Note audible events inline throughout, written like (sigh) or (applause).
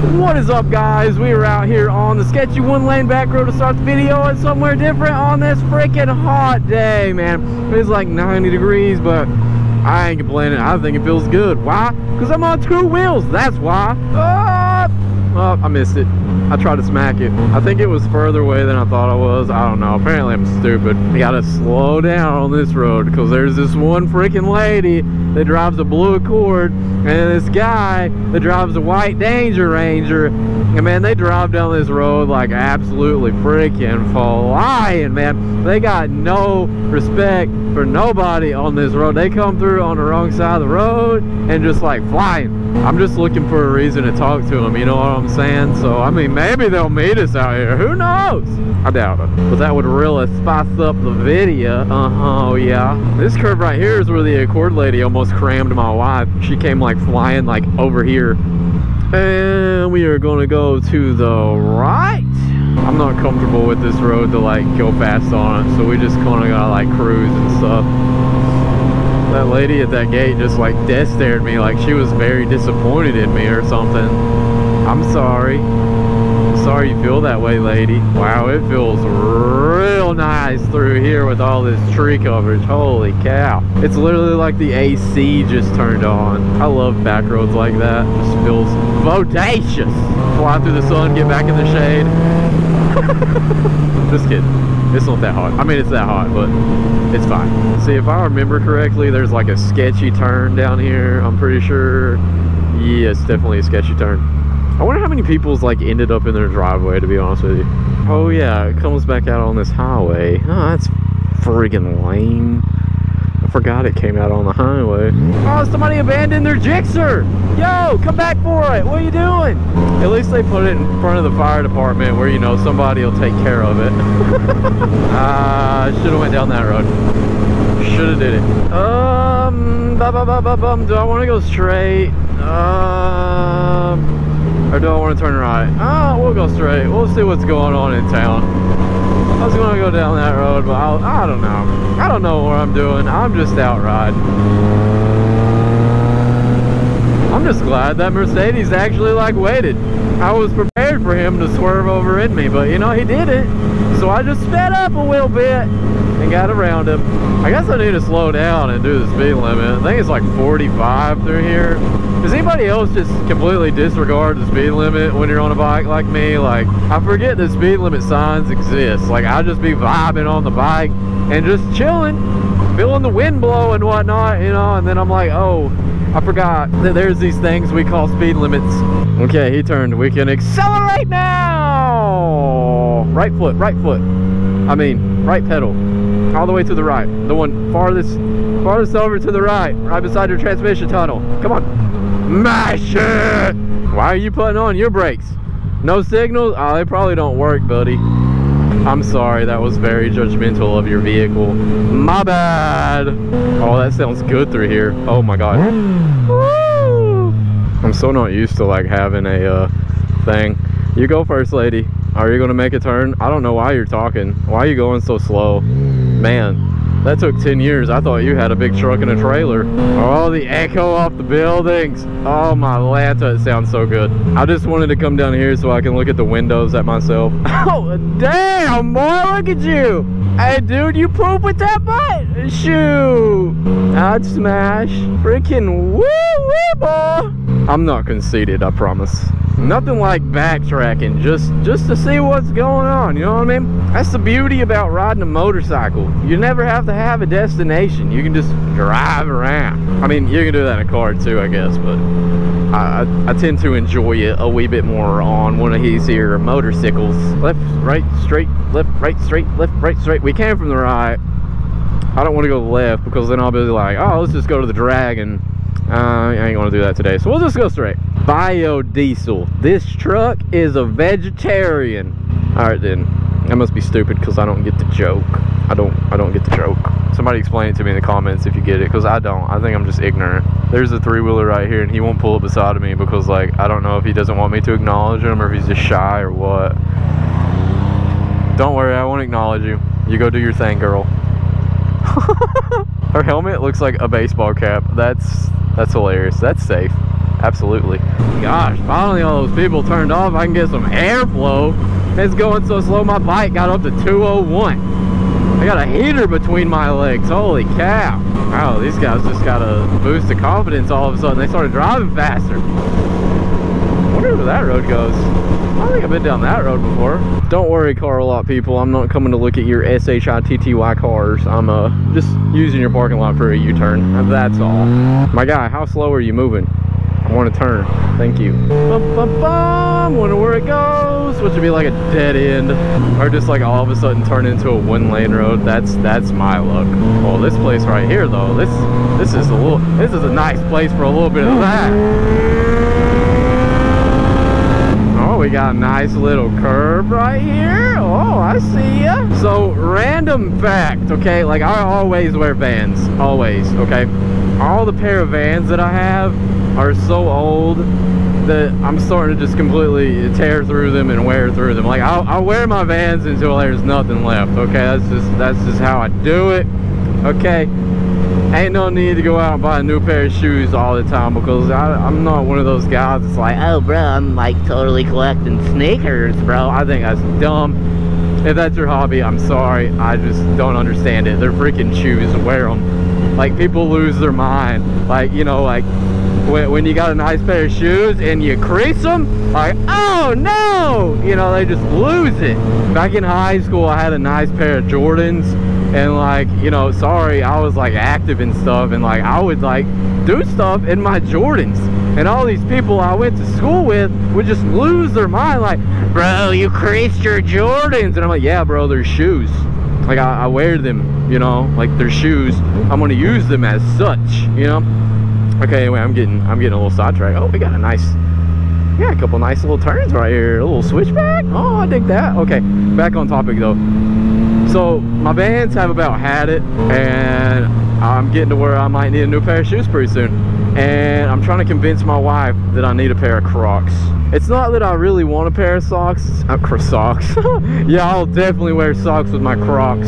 What is up guys? We are out here on the sketchy one lane back road to start the video and somewhere different on this freaking hot day, man. It's like 90 degrees, but I ain't complaining. I think it feels good. Why? Because I'm on two wheels. That's why. Ah! Oh, I missed it. I tried to smack it. I think it was further away than I thought I was. I don't know. Apparently I'm stupid. Gotta slow down on this road because there's this one freaking lady that drives a blue Accord and this guy that drives a white Danger Ranger. And man, they drive down this road like absolutely freaking flying, man. They got no respect for nobody on this road. They come through on the wrong side of the road and just like flying. I'm just looking for a reason to talk to them, you know what I'm saying? So, I mean, maybe they'll meet us out here. Who knows? I doubt it. But that would really spice up the video. Uh-huh, yeah. This curve right here is where the Accord lady almost crammed my wife. She came like flying like over here. And we are gonna go to the right. I'm not comfortable with this road to like go fast on so we just kinda gotta like cruise and stuff. That lady at that gate just like death stared me like she was very disappointed in me or something. I'm sorry. I'm sorry you feel that way, lady. Wow, it feels nice through here with all this tree coverage. Holy cow. It's literally like the AC just turned on. I love back roads like that. Just feels bodacious. Fly through the sun, get back in the shade. (laughs) Just kidding. It's not that hot. I mean, it's that hot, but it's fine. See, if I remember correctly, there's like a sketchy turn down here. I'm pretty sure. Yeah, it's definitely a sketchy turn. I wonder how many people's like ended up in their driveway, to be honest with you. Oh yeah, it comes back out on this highway. Oh, that's friggin' lame. I forgot it came out on the highway. Oh, somebody abandoned their Gixxer! Yo, come back for it! What are you doing? At least they put it in front of the fire department where, you know, somebody will take care of it. (laughs) Ah, uh, should have went down that road. Should have did it. Um, ba ba ba ba bum. Do I want to go straight? Um, or do I want to turn right? Oh, we'll go straight. We'll see what's going on in town. I was gonna go down that road, but I'll, I do not know. I don't know what I'm doing. I'm just out riding. I'm just glad that Mercedes actually like waited. I was prepared for him to swerve over in me, but you know, he did it. So I just sped up a little bit and got around him. I guess I need to slow down and do the speed limit. I think it's like 45 through here. Does anybody else just completely disregard the speed limit when you're on a bike like me? Like, I forget the speed limit signs exist. Like, I just be vibing on the bike and just chilling, feeling the wind blow and whatnot, you know, and then I'm like, oh, I forgot that there's these things we call speed limits. Okay, he turned. We can accelerate now! Right foot, right foot. I mean, right pedal. All the way to the right. The one farthest, farthest over to the right, right beside your transmission tunnel. Come on. Mash it! Why are you putting on your brakes? No signals? Oh, they probably don't work, buddy. I'm sorry, that was very judgmental of your vehicle. My bad. Oh, that sounds good through here. Oh my god. Woo! I'm so not used to like having a uh, thing. You go first, lady. Are you gonna make a turn? I don't know why you're talking. Why are you going so slow? Man, that took 10 years. I thought you had a big truck and a trailer. Oh, the echo off the buildings. Oh, my Lanta, it sounds so good. I just wanted to come down here so I can look at the windows at myself. (laughs) Oh, damn, boy, look at you. Hey, dude, you poop with that butt? Shoot. I'd smash. Freaking woo-woo, boy. I'm not conceited, I promise. Nothing like backtracking just just to see what's going on, you know what I mean? That's the beauty about riding a motorcycle. You never have to have a destination. You can just drive around. I mean, you can do that in a car too, I guess, but I, I, tend to enjoy it a wee bit more on one of these here motorcycles. Left, right, straight, left, right, straight, left, right, straight. We came from the right. I don't want to go left because then I'll be like, oh, let's just go to the drag and uh, I ain't gonna do that today. So we'll just go straight. Biodiesel. This truck is a vegetarian. All right then. I must be stupid because I don't get the joke. I don't. I don't get the joke. Somebody explain it to me in the comments if you get it because I don't. I think I'm just ignorant. There's a three wheeler right here and he won't pull up beside of me because like I don't know if he doesn't want me to acknowledge him or if he's just shy or what. Don't worry, I won't acknowledge you. You go do your thing, girl. (laughs) Her helmet looks like a baseball cap. That's that's hilarious. That's safe. absolutely. Gosh, finally all those people turned off. I can get some airflow. It's going so slow, my bike got up to 201. I got a heater between my legs. Holy cow. Wow, these guys just got a boost of confidence all of a sudden. They started driving faster. Wonder where that road goes. I don't think I've been down that road before. Don't worry, car a lot people. I'm not coming to look at your S-H-I-T-T-Y cars. I'm uh, just using your parking lot for a U-turn. That's all. My guy, how slow are you moving? I want to turn. Thank you. Bum, bum, bum. Wonder where it goes. Which would be like a dead end, or just like all of a sudden turn into a one-lane road. That's that's my luck. Oh, this place right here though. This this is a little. This is a nice place for a little bit of that. We got a nice little curb right here. Oh, I see ya. So, random fact, okay? Like, I always wear Vans. Always, okay? All the pair of Vans that I have are so old that I'm starting to just completely tear through them and wear through them. Like, I'll, I'll wear my Vans until there's nothing left, okay? That's just, that's just how I do it, okay? Ain't no need to go out and buy a new pair of shoes all the time because I, I'm not one of those guys that's like, oh, bro, I'm like totally collecting sneakers, bro. I think that's dumb. If that's your hobby, I'm sorry. I just don't understand it. They're freaking shoes. Wear them. Like, people lose their mind. Like, you know, like, when, when you got a nice pair of shoes and you crease them, like, oh, no! You know, they just lose it. Back in high school, I had a nice pair of Jordans and like you know sorry i was like active and stuff and like i would like do stuff in my jordans and all these people i went to school with would just lose their mind like bro you creased your jordans and i'm like yeah bro they're shoes like I, I wear them you know like they're shoes i'm gonna use them as such you know okay anyway i'm getting i'm getting a little sidetracked oh we got a nice yeah, a couple nice little turns right here. A little switchback. Oh, I dig that. Okay, back on topic though. So my Vans have about had it, and I'm getting to where I might need a new pair of shoes pretty soon. And I'm trying to convince my wife that I need a pair of Crocs. It's not that I really want a pair of socks. Uh, socks. (laughs) yeah, I'll definitely wear socks with my Crocs.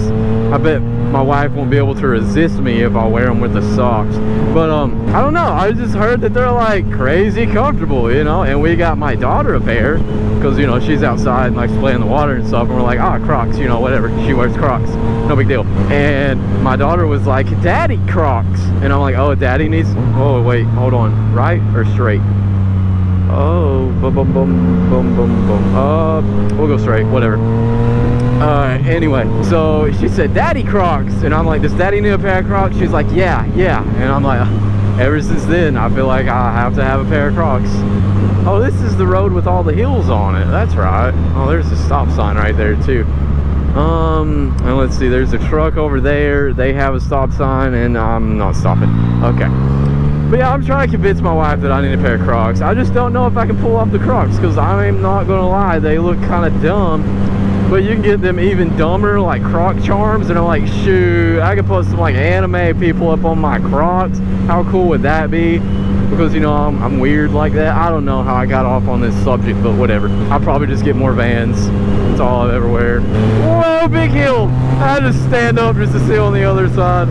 I bet my wife won't be able to resist me if I wear them with the socks. But um, I don't know. I just heard that they're like crazy comfortable, you know. And we got my daughter a pair because you know she's outside and likes to play in the water and stuff. And we're like, ah, oh, Crocs, you know, whatever. She wears Crocs, no big deal. And my daughter was like, Daddy Crocs, and I'm like, oh, Daddy needs. Oh wait, hold on, right or straight? Oh, boom, boom, boom, boom, boom, boom. Uh, we'll go straight, whatever. Uh, anyway, so she said, Daddy Crocs. And I'm like, does Daddy need a pair of Crocs? She's like, yeah, yeah. And I'm like, (laughs) ever since then, I feel like I have to have a pair of Crocs. Oh, this is the road with all the hills on it. That's right. Oh, there's a stop sign right there, too. Um, and let's see, there's a truck over there. They have a stop sign, and I'm not stopping. Okay. But yeah, I'm trying to convince my wife that I need a pair of Crocs. I just don't know if I can pull off the Crocs because I'm not going to lie, they look kind of dumb. But you can get them even dumber, like Croc charms, and I'm like, shoot, I could put some like anime people up on my Crocs. How cool would that be? Because, you know, I'm, I'm weird like that. I don't know how I got off on this subject, but whatever. I'll probably just get more Vans. That's all I've ever wear. Whoa, big hill! I just stand up just to see on the other side.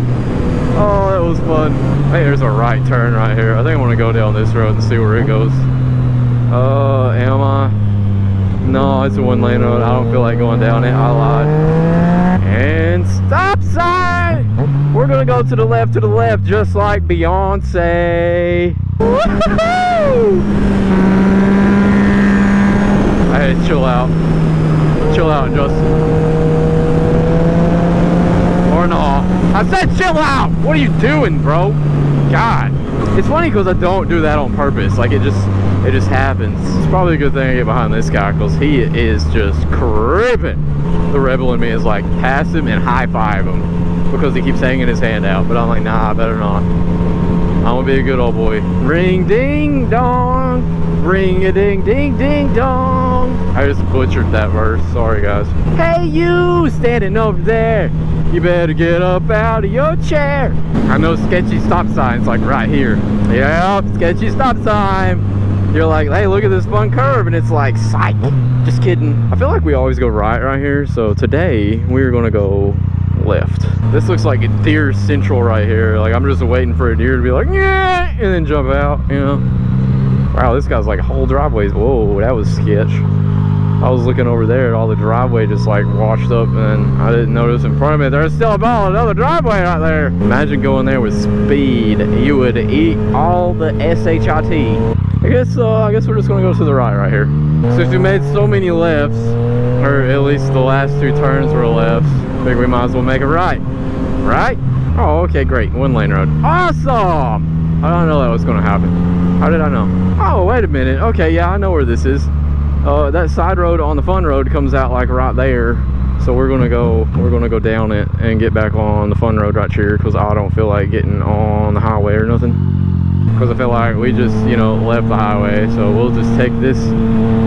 Oh, that was fun. Hey, there's a right turn right here. I think I want to go down this road and see where it goes. Uh, am I? No, it's a one lane road. I don't feel like going down it. I lied. And stop sign! We're gonna go to the left, to the left, just like Beyonce. Hey, chill out. Chill out, Justin. Or no. I said chill out! What are you doing, bro? God. It's funny because I don't do that on purpose. Like, it just, it just happens. It's probably a good thing I get behind this guy because he is just creeping. The rebel in me is like, pass him and high five him because he keeps hanging his hand out. But I'm like, nah, I better not. I'm gonna be a good old boy. Ring ding dong, ring a ding ding ding dong. I just butchered that verse. Sorry, guys. Hey, you standing over there. You better get up out of your chair. I know sketchy stop signs like right here. Yep, sketchy stop sign. You're like, hey, look at this fun curve, and it's like, psych. Just kidding. I feel like we always go right right here. So today we're gonna go left. This looks like a deer central right here. Like I'm just waiting for a deer to be like, yeah, and then jump out, you know. Wow, this guy's like whole driveways. Whoa, that was sketch. I was looking over there at all the driveway just like washed up and I didn't notice in front of me there's still about another driveway right there. Imagine going there with speed. You would eat all the SHIT. I guess uh, I guess we're just gonna go to the right right here. Since we made so many lefts, or at least the last two turns were lefts, I think we might as well make it right. Right? Oh, okay, great. One lane road. Awesome! I don't know that was gonna happen. How did I know? Oh, wait a minute. Okay, yeah, I know where this is uh, that side road on the fun road comes out like right there. So we're gonna go we're gonna go down it and get back on the fun road right here because I don't feel like getting on the highway or nothing. Because I feel like we just you know left the highway. So we'll just take this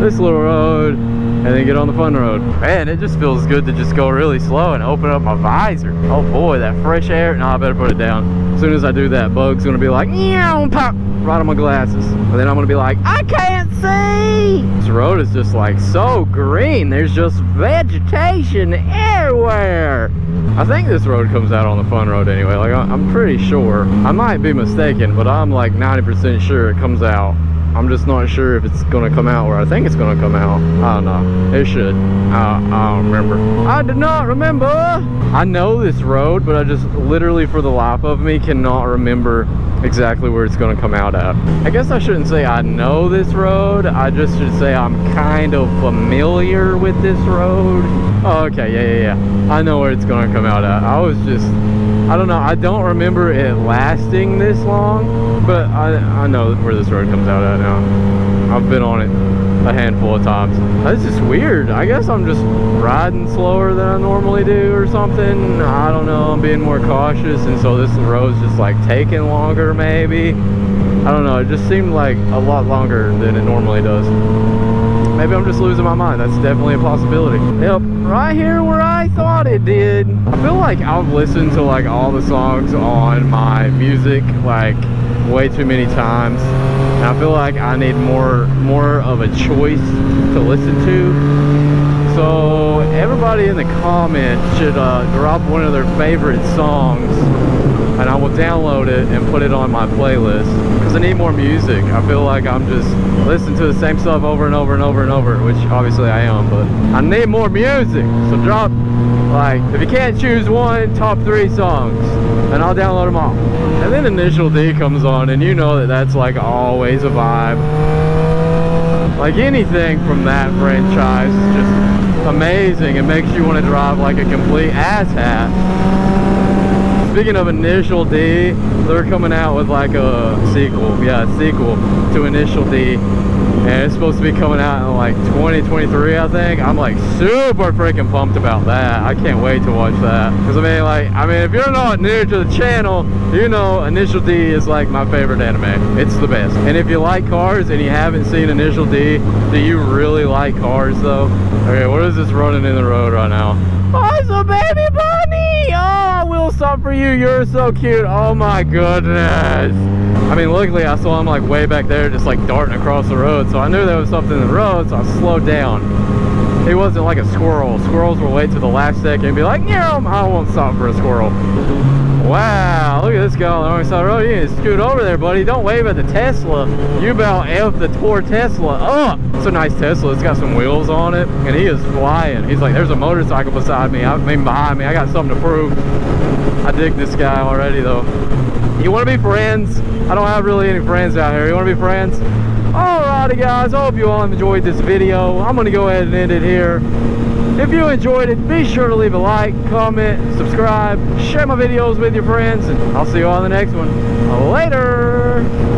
this little road and then get on the fun road man it just feels good to just go really slow and open up my visor oh boy that fresh air no I better put it down as soon as I do that bug's gonna be like yeah pop right on my glasses. But then I'm gonna be like, I can't see! This road is just like so green. There's just vegetation everywhere. I think this road comes out on the fun road anyway. Like, I'm pretty sure. I might be mistaken, but I'm like 90% sure it comes out. I'm just not sure if it's gonna come out where I think it's gonna come out. I don't know. It should. I, I don't remember. I do not remember. I know this road, but I just literally for the life of me cannot remember exactly where it's to come out at. I guess I shouldn't say I know this road. I just should say I'm kind of familiar with this road. Oh, okay, yeah, yeah, yeah. I know where it's to come out at. I was just, I don't know. I don't remember it lasting this long, but I, I know where this road comes out at now. I've been on it a handful of times. That's just weird. I guess I'm just riding slower than I normally do or something. I don't know. I'm being more cautious and so this road's just like taking longer maybe. I don't know. It just seemed like a lot longer than it normally does. Maybe I'm just losing my mind. That's definitely a possibility. Yep, right here where I thought it did. I feel like I've listened to like all the songs on my music like way too many times and I feel like I need more more of a choice to listen to so everybody in the comments should uh, drop one of their favorite songs and I will download it and put it on my playlist because I need more music I feel like I'm just listening to the same stuff over and over and over and over which obviously I am but I need more music so drop like if you can't choose one top three songs and I'll download them all and then Initial D comes on and you know that that's like always a vibe. Like anything from that franchise is just amazing. It makes you want to drive like a complete asshat. Speaking of Initial D, they're coming out with like a sequel. Yeah, a sequel to Initial D. And it's supposed to be coming out in like 2023 I think. I'm like super freaking pumped about that. I can't wait to watch that. Because I mean like I mean if you're not new to the channel you know Initial D is like my favorite anime. It's the best. And if you like cars and you haven't seen Initial D do you really like cars though? Okay what is this running in the road right now? Oh it's a baby bunny! Oh stop for you you're so cute oh my goodness I mean, luckily I saw him like way back there just like darting across the road. So I knew there was something in the road, so I slowed down. He wasn't like a squirrel. Squirrels will wait to the last second and be like, yeah, I won't stop for a squirrel. Wow, look at this guy on the wrong side of the road. You need to scoot over there, buddy. Don't wave at the Tesla. You about F the poor Tesla up. It's a nice Tesla. It's got some wheels on it, and he is flying. He's like, there's a motorcycle beside me. I mean, behind me. I got something to prove. I dig this guy already, though. You want to be friends? I don't have really any friends out here. You want to be friends? Alrighty guys, I hope you all enjoyed this video. I'm going to go ahead and end it here. If you enjoyed it, be sure to leave a like, comment, subscribe, share my videos with your friends, and I'll see you on the next one. Later!